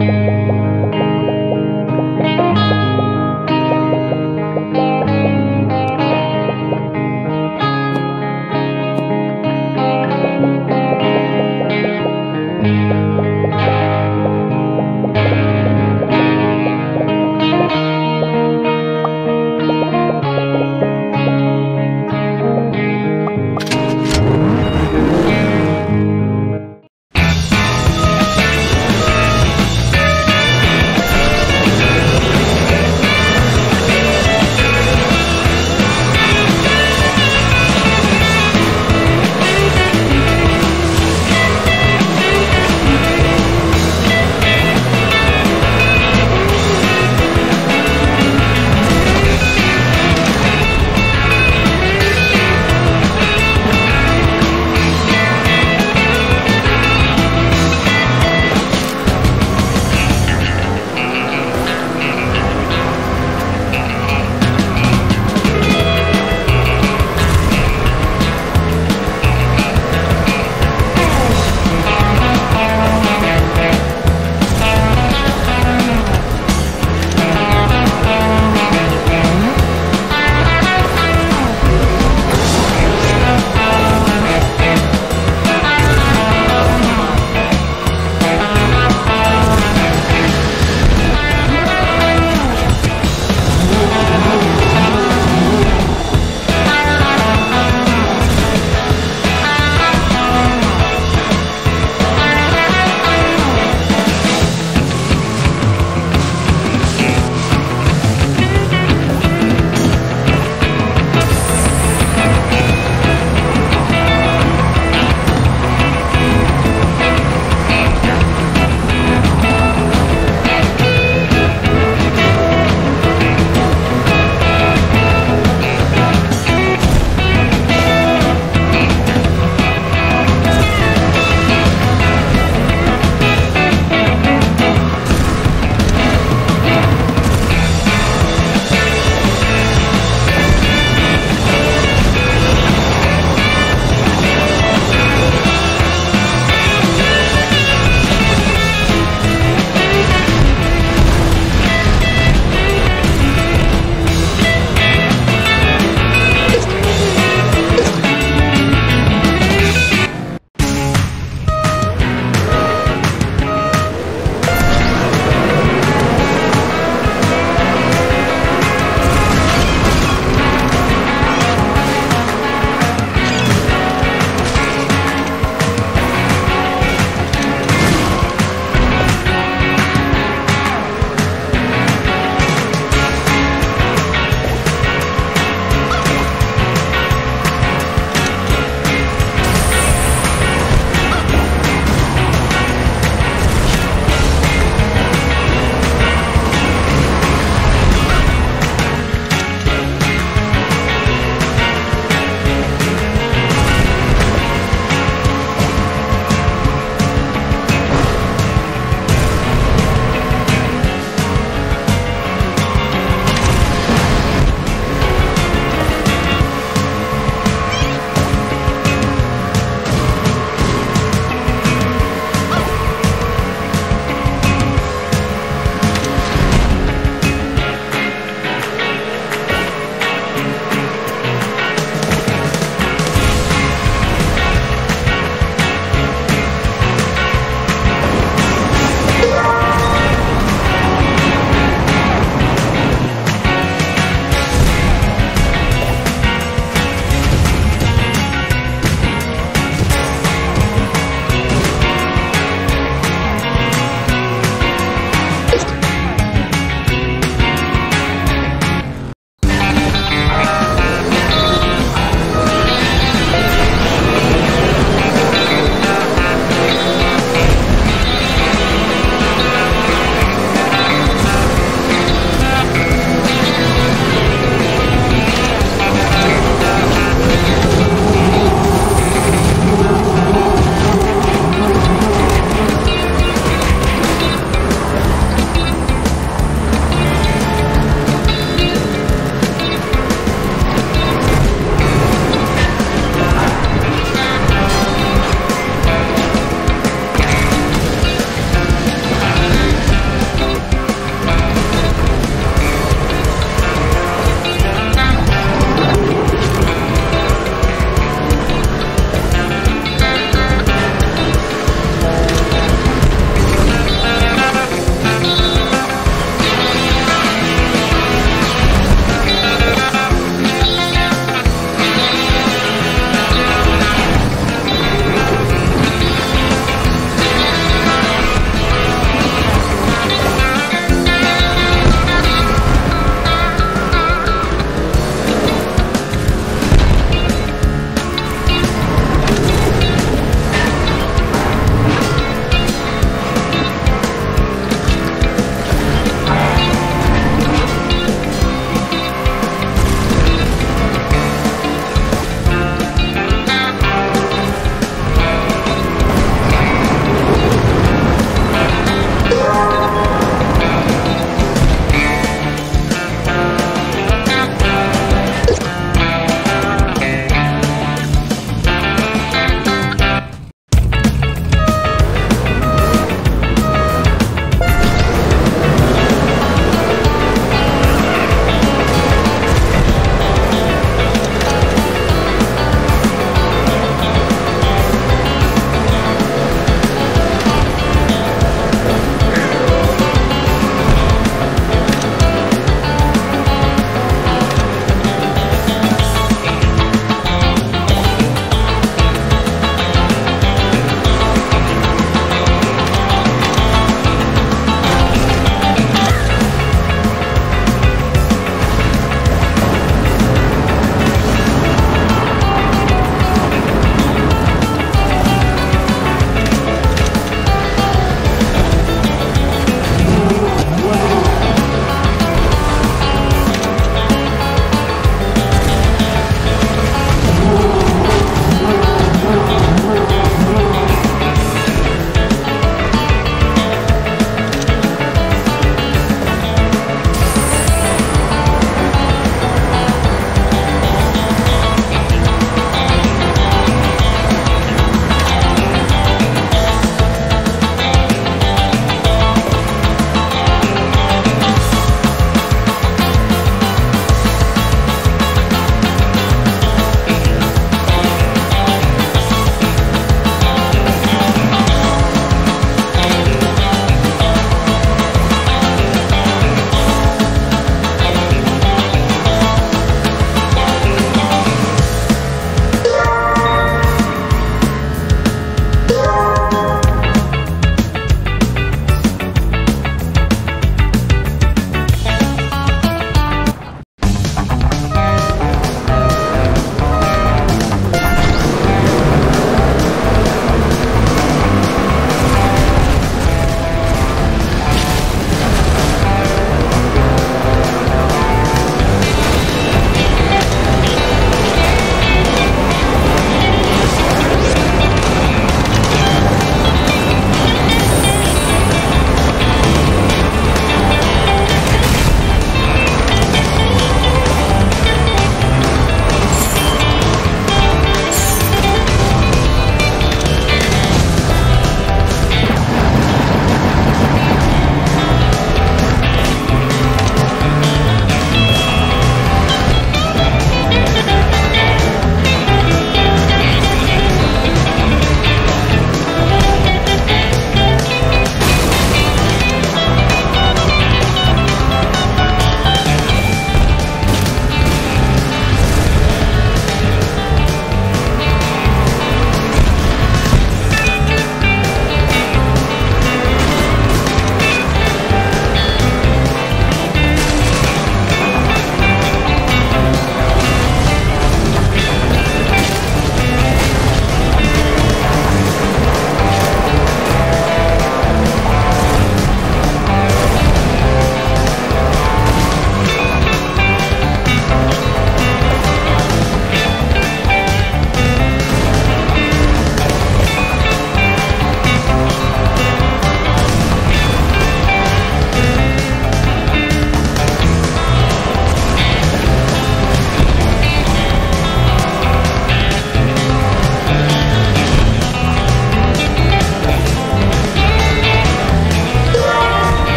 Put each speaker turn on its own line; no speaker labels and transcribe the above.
Música